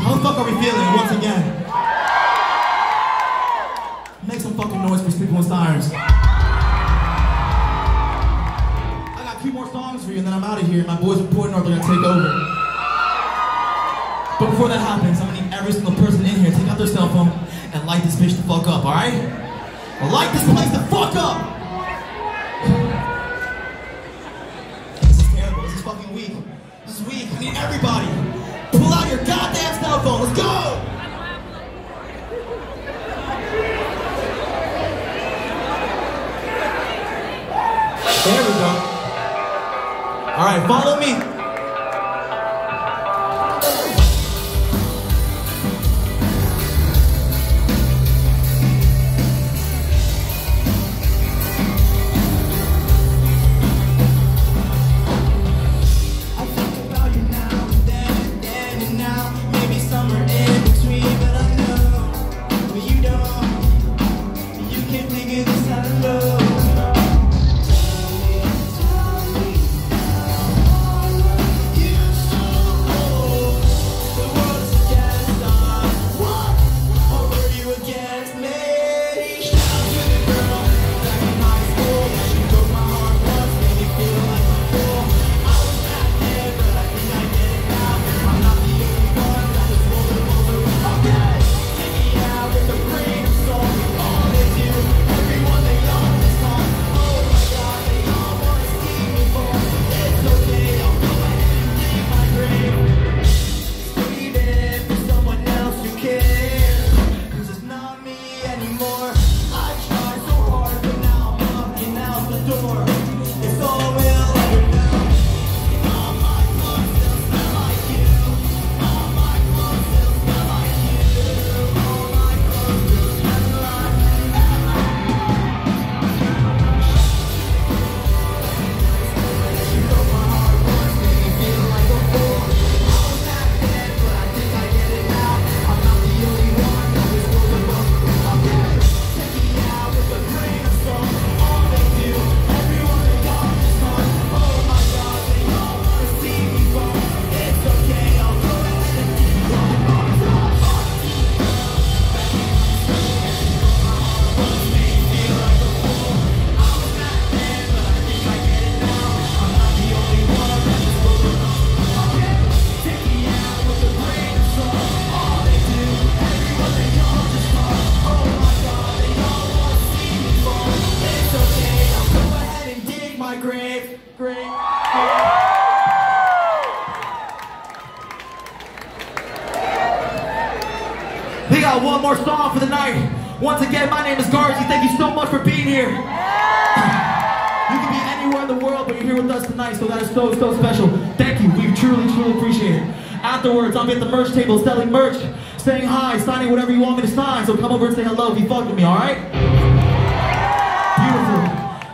How the fuck are we feeling once again? Make some fucking noise for Sleeping with Sirens. I got two more songs for you and then I'm out of here. My boys from Point North are gonna take over. But before that happens, I'm gonna need every single person in here to take out their cell phone and light this bitch the fuck up, alright? Light this place the fuck up! This is terrible. This is fucking weak. This is weak. I need everybody. Right, follow me. Anymore. Grave. We got one more song for the night. Once again, my name is Garzi. Thank you so much for being here. You can be anywhere in the world, but you're here with us tonight, so that is so, so special. Thank you. We truly, truly appreciate it. Afterwards, I'll be at the merch table selling merch, saying hi, signing whatever you want me to sign. So come over and say hello if you fuck with me, alright?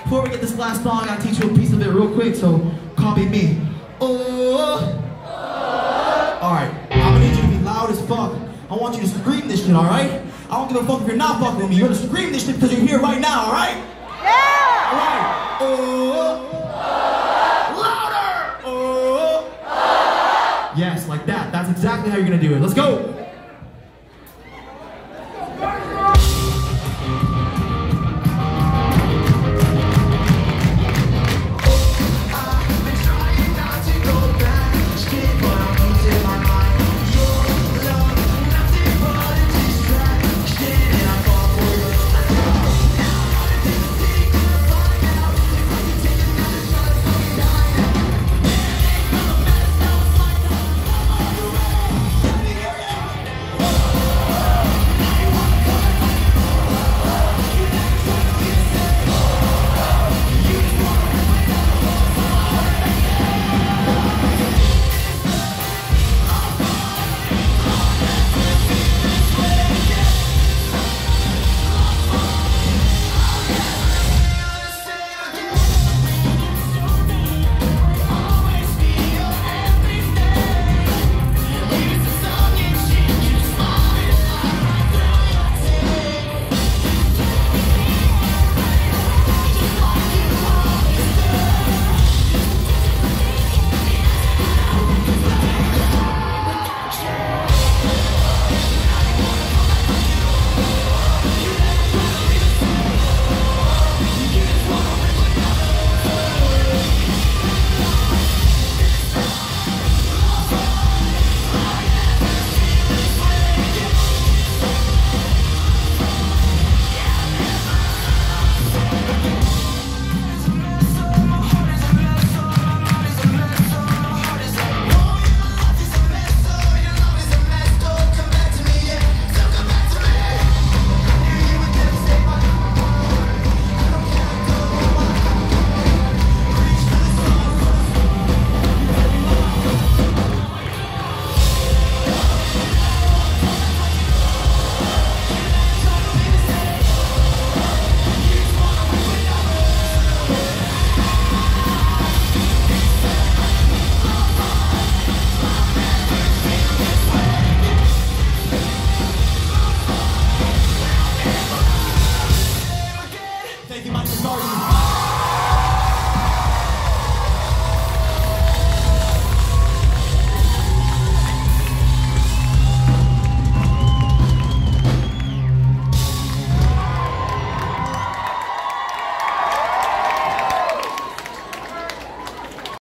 Before we get this last song, I'll teach you a piece of it real quick, so copy me. Oh. Alright, I'm gonna need you to be loud as fuck. I want you to scream this shit, alright? I don't give a fuck if you're not fucking with me. You're gonna scream this shit because you're here right now, alright? Yeah! Alright. Oh. Louder! Oh. Yes, like that. That's exactly how you're gonna do it. Let's go!